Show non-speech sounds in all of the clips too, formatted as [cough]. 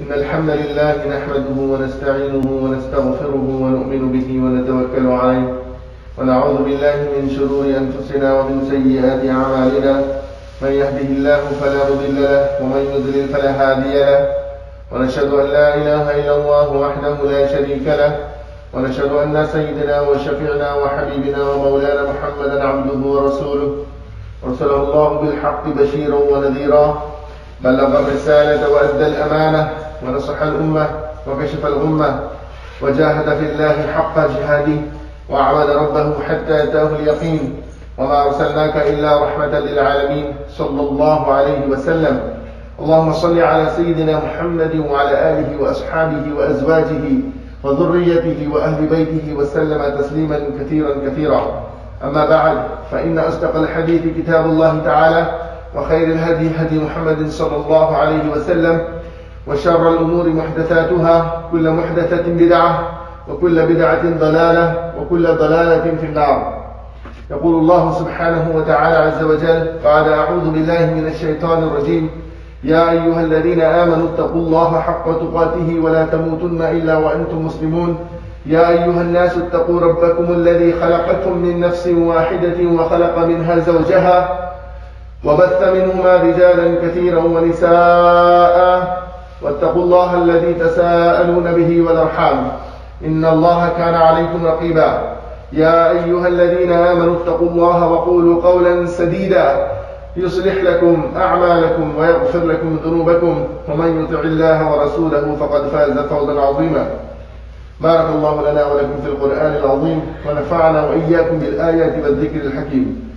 إن الحمد لله نحمده ونستعينه ونستغفره ونؤمن به ونتوكل عليه. ونعوذ بالله من شرور أنفسنا ومن سيئات أعمالنا. من يهده الله فلا مضل له ومن يضلل فلا هادي له. ونشهد أن لا إله إلا الله وحده لا شريك له. ونشهد أن سيدنا وشفيعنا وحبيبنا ومولانا محمدا عبده ورسوله. أرسله الله بالحق بشيرا ونذيرا. بلغ الرسالة وأدى الأمانة. ونصح الأمة وكشف الغمة وجاهد في الله حق جهاده وأعبد ربه حتى أتاه اليقين وما أرسلناك إلا رحمة للعالمين صلى الله عليه وسلم. اللهم صل على سيدنا محمد وعلى آله وأصحابه وأزواجه وذريته وأهل بيته وسلم تسليما كثيرا كثيرا. أما بعد فإن أصدق الحديث كتاب الله تعالى وخير الهدي هدي محمد صلى الله عليه وسلم وشر الأمور محدثاتها كل محدثة بدعة وكل بدعة ضلالة وكل ضلالة في النار. يقول الله سبحانه وتعالى عز وجل بعد أعوذ بالله من الشيطان الرجيم. يا أيها الذين آمنوا اتقوا الله حق تقاته ولا تموتن إلا وأنتم مسلمون. يا أيها الناس اتقوا ربكم الذي خلقكم من نفس واحدة وخلق منها زوجها وبث منهما رجالا كثيرا ونساء واتقوا الله الذي تساءلون به والأرحام. إن الله كان عليكم رقيبا. يا أيها الذين آمنوا اتقوا الله وقولوا قولا سديدا. يصلح لكم أعمالكم ويغفر لكم ذنوبكم. ومن يطع الله ورسوله فقد فاز فوزا عظيما. بارك الله لنا ولكم في القرآن العظيم ونفعنا وإياكم بالآيات والذكر الحكيم.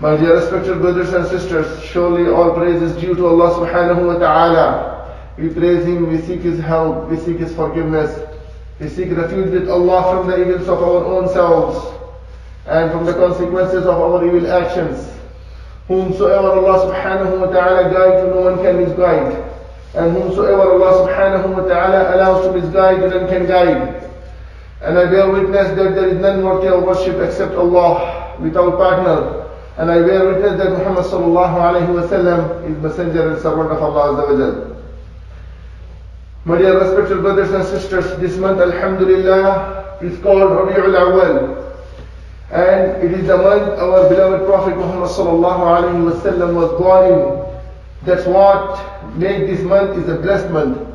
My dear respected brothers and sisters, surely all praise is due to Allah subhanahu wa ta'ala. We praise Him, we seek His help, we seek His forgiveness, we seek refuge with Allah from the evils of our own selves and from the consequences of our evil actions. Whomsoever Allah subhanahu wa ta'ala guides, no one can misguide. And whomsoever Allah subhanahu wa ta'ala allows to misguide, none can guide. And I bear witness that there is none worthy of worship except Allah, without partner. And I bear witness that Muhammad sallallahu alayhi wa sallam is messenger and servant of Allah azza wa jal. My dear respected brothers and sisters, this month, Alhamdulillah, is called Rabi'ul Awal. And it is the month our beloved Prophet Muhammad sallallahu alayhi wa sallam was born in. That's what made this month is a blessed month.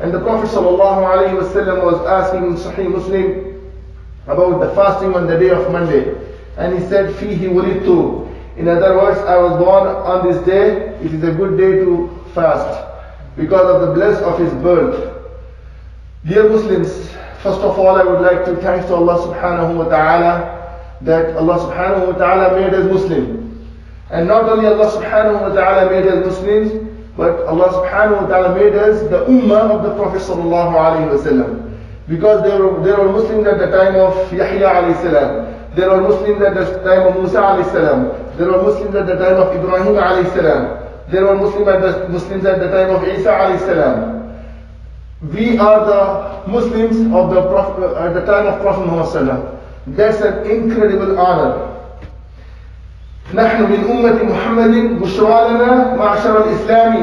And the Prophet sallallahu alayhi wa sallam was asking in Sahih Muslim about the fasting on the day of Monday. And he said, Fihi wulidtu. In other words, I was born on this day. It is a good day to fast because of the bliss of his birth. Dear Muslims, first of all, I would like to thank to Allah subhanahu wa ta'ala that Allah subhanahu wa ta'ala made us Muslim. And not only Allah subhanahu wa ta'ala made us Muslims, but Allah subhanahu wa ta'ala made us the ummah of the Prophet sallallahu alayhi wa sallam. Because there were, there were Muslims at the time of Yahya alayhi salam. There were Muslims at the time of Musa alayhi salam. There were Muslims at the time of Ibrahim alayhi salam. There were Muslims at the, Muslims at the time of Isa alayhi salam. We are the Muslims of the Prophet, at the time of Prophet Muhammad sallam. That's an incredible honor. نحن من أمة محمد بشرى لنا معشر الإسلام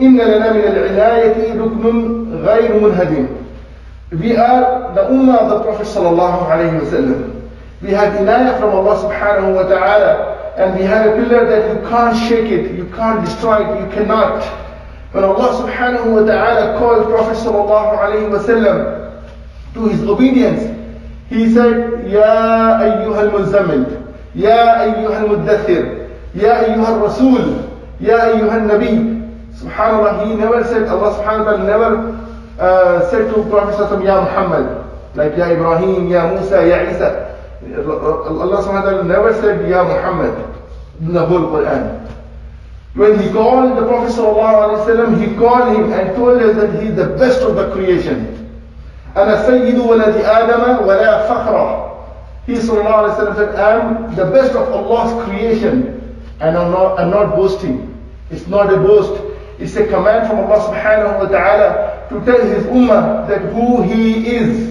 إن لنا من العناية ركن غير منهدم We are the ummah of the Prophet sallallahu alayhi wa sallam. We have inayah from Allah subhanahu wa ta'ala and we have a pillar that you can't shake it, you can't destroy it, you cannot. When Allah subhanahu wa ta'ala called Prophet sallallahu alayhi wa sallam to his obedience, he said, Ya ayyuha al-muzammil, Ya ayyuha al-muddathir, Ya ayyuha al-rasul, Ya ayyuha al-nabi. Subhanallah, he never said, Allah subhanahu wa ta'ala never uh, said to Prophet sallallahu Ya Muhammad, like Ya Ibrahim, Ya Musa, Ya Isa. Allah subhanahu wa ta'ala never said Ya Muhammad in the whole Quran. When he called the Prophet sallallahu wasallam, he called him and told us that he is the best of the creation. أنا سيد ولد آدم ولا فخر. He sallallahu alayhi wa said, I'm the best of Allah's creation and I'm not, I'm not boasting. It's not a boast. It's a command from Allah subhanahu wa ta'ala to tell his ummah that who he is.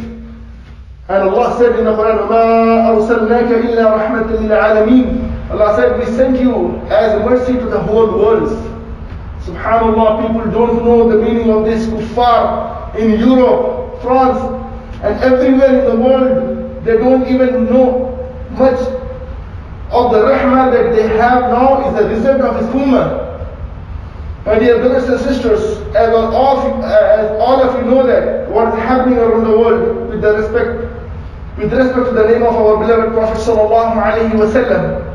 And Allah said in the Quran, وَمَا أَرْسَلْنَاكَ إِلَّا رَحْمَةً لِلْعَالَمِينَ Allah said, we sent you as a mercy to the whole world. subhanallah, people don't know the meaning of this kuffar in Europe, France, and everywhere in the world. They don't even know much of the rahmah that they have now is the result of his ummah. My dear brothers and sisters, as all, of, as all of you know that what is happening around the world with the respect with respect to the name of our beloved Prophet sallallahu alaihi wasallam,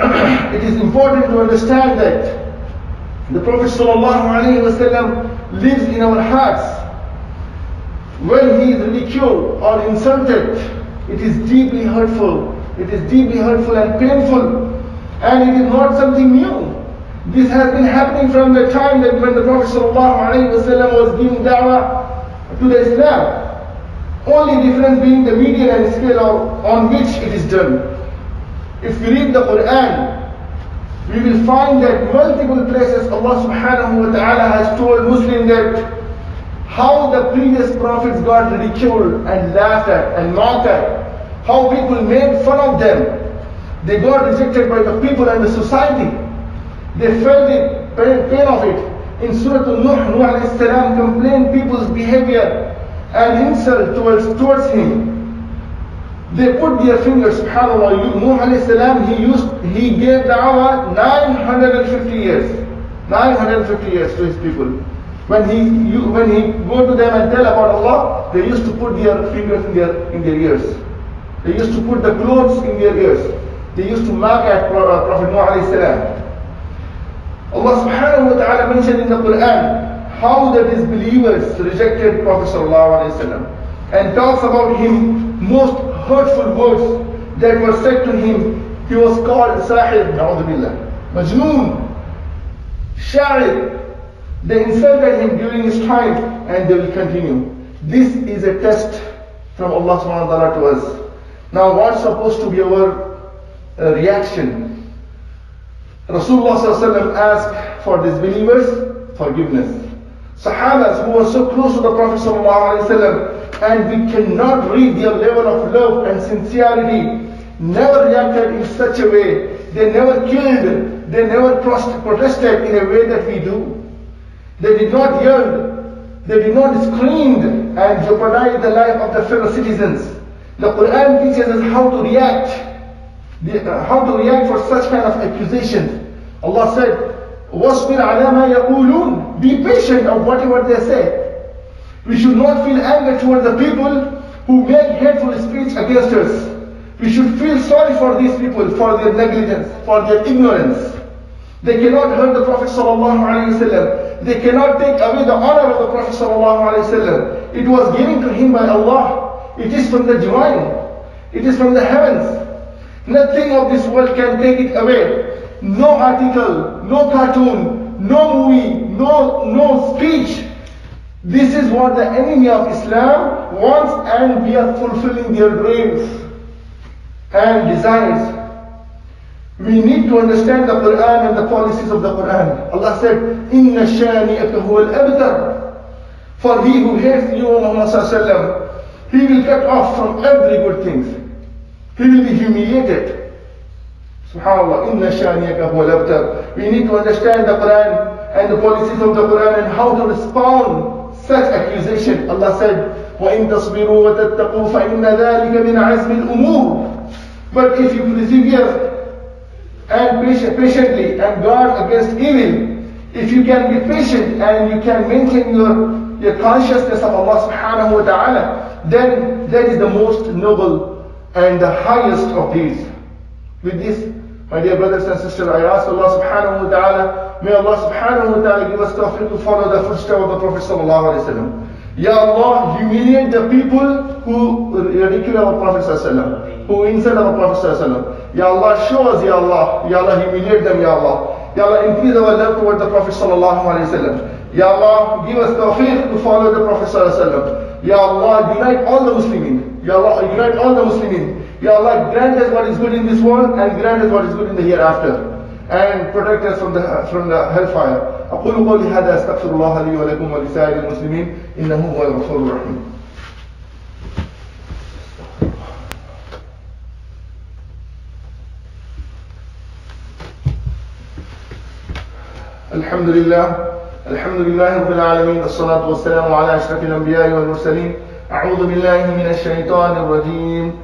[clears throat] it is important to understand that the Prophet sallallahu alaihi wasallam lives in our hearts. When he is ridiculed or insulted, it is deeply hurtful. It is deeply hurtful and painful. And it is not something new. This has been happening from the time that when the Prophet ﷺ was giving da'wah to the Islam. Only difference being the medium and scale on which it is done. If we read the Quran, we will find that multiple places Allah subhanahu wa ta'ala has told Muslims that how the previous prophets got ridiculed and laughed at and mocked at, how people made fun of them. They got rejected by the people and the society. They felt the pain of it. In Surah Al-Nuh, Nuh salam complained people's behavior and insult towards, towards him. They put their fingers, subhanAllah, Nuh he used, he gave da'wah 950 years. 950 years to his people. When he, you, when he go to them and tell about Allah, they used to put their fingers in their, in their ears. They used to put the clothes in their ears. They used to mock at uh, Prophet Nuh. Allah subhanahu wa ta'ala mentioned in the Quran how the disbelievers rejected Prophet wa and talks about him most hurtful words that were said to him. He was called Sahir, Majnoon, Sha'ir. They insulted him during his time and they will continue. This is a test from Allah subhanahu wa ta'ala to us. Now what's supposed to be our uh, reaction? Rasulullah asked for disbelievers forgiveness. Sahabas who were so close to the Prophet ﷺ, and we cannot read their level of love and sincerity, never reacted in such a way. They never killed, they never protested in a way that we do. They did not yell, they did not scream and jeopardize the life of the fellow citizens. The Quran teaches us how to react, how to react for such kind of accusations. Allah said, وَاصْبِرْ عَلَى مَا يَقُولُونَ be patient of whatever they say. We should not feel anger toward the people who make hateful speech against us. We should feel sorry for these people, for their negligence, for their ignorance. They cannot hurt the Prophet ﷺ. They cannot take away the honor of the Prophet ﷺ. It was given to him by Allah. It is from the divine. It is from the heavens. Nothing of this world can take it away no article, no cartoon, no movie, no, no speech. This is what the enemy of Islam wants and we are fulfilling their dreams and desires. We need to understand the Quran and the policies of the Quran. Allah said, Inna shani'aka huwa al-abtar. For he who hates you, Muhammad sallallahu he will cut off from every good thing. He will be humiliated. Subhanallah, inna shaniyaka huwa We need to understand the Quran and the policies of the Quran and how to respond such accusation. Allah said, وَإِن تَصْبِرُوا وَتَتَّقُوا فَإِنَّ ذَلِكَ مِنْ عَزْمِ الْأُمُورِ But if you persevere and patiently and guard against evil, if you can be patient and you can maintain your, your consciousness of Allah subhanahu wa ta'ala, then that is the most noble and the highest of these. With this, my dear brothers and sisters, I ask Allah subhanahu wa ta'ala, may Allah subhanahu wa ta'ala give us tawfiq to follow the footsteps of the Prophet sallallahu alayhi wa sallam. Ya Allah, humiliate the people who ridicule our Prophet sallallahu who insult our Prophet sallallahu Ya Allah, show us, Ya Allah. Ya Allah, humiliate them, Ya Allah. Ya Allah, increase our love toward the Prophet sallallahu alayhi wa sallam. Ya Allah, give us tawfiq to follow the Prophet sallallahu. Ya Allah, unite all the Muslims. Ya Allah, unite all the Muslims. Ya Allah, grant us what is good in this world and grant us what is good in the hereafter. And protect us from the, from the hellfire. أقول قولي هذا أستغفر الله لي ولكم ولسائر المسلمين إنه هو الغفور الرحيم. الحمد لله الحمد لله رب العالمين الصلاة والسلام على أشرف الأنبياء والمرسلين أعوذ بالله من الشيطان الرجيم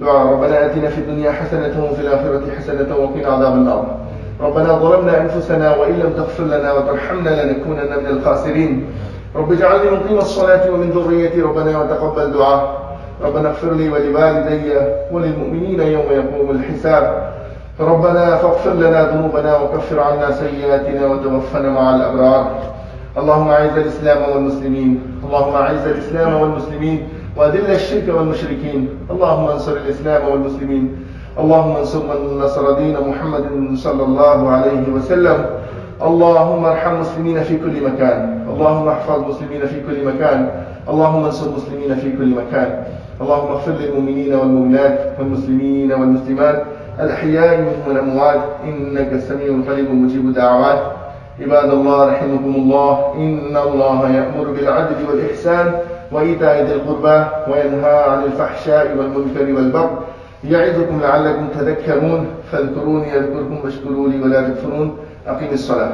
دعاء. ربنا آتنا في الدنيا حسنة وفي الآخرة حسنة وقنا عذاب النار. ربنا ظلمنا أنفسنا وإن لم تغفر لنا وترحمنا لنكونن من الخاسرين. رب اجعلني مقيم الصلاة ومن ذريتي. ربنا وتقبل دعاء. ربنا اغفر لي ولوالدي وللمؤمنين يوم يقوم الحساب. ربنا فاغفر لنا ذنوبنا وكفر عنا سيئاتنا وتوفنا مع الأبرار. اللهم أعز الإسلام والمسلمين. اللهم أعز الإسلام والمسلمين. وأذل الشرك والمشركين. اللهم انصر الإسلام والمسلمين. اللهم انصر من نصر دين محمد صلى الله عليه وسلم. اللهم ارحم المسلمين في كل مكان. اللهم احفظ المسلمين في كل مكان. اللهم انصر المسلمين في كل مكان. اللهم اغفر للمؤمنين والمؤمنات والمسلمين والمسلمات. الأحياء منهم والأموات. إنك السميع القريب مجيب الدعوات. عباد الله رحمكم الله. إن الله يأمر بالعدل والإحسان. وإيتاء ذي القربى وينهى عن الفحشاء والمنكر والبغي يعظكم لعلكم تذكرون فاذكروني أذكركم واشكروا لي ولا تكفرون. أقيم الصلاة.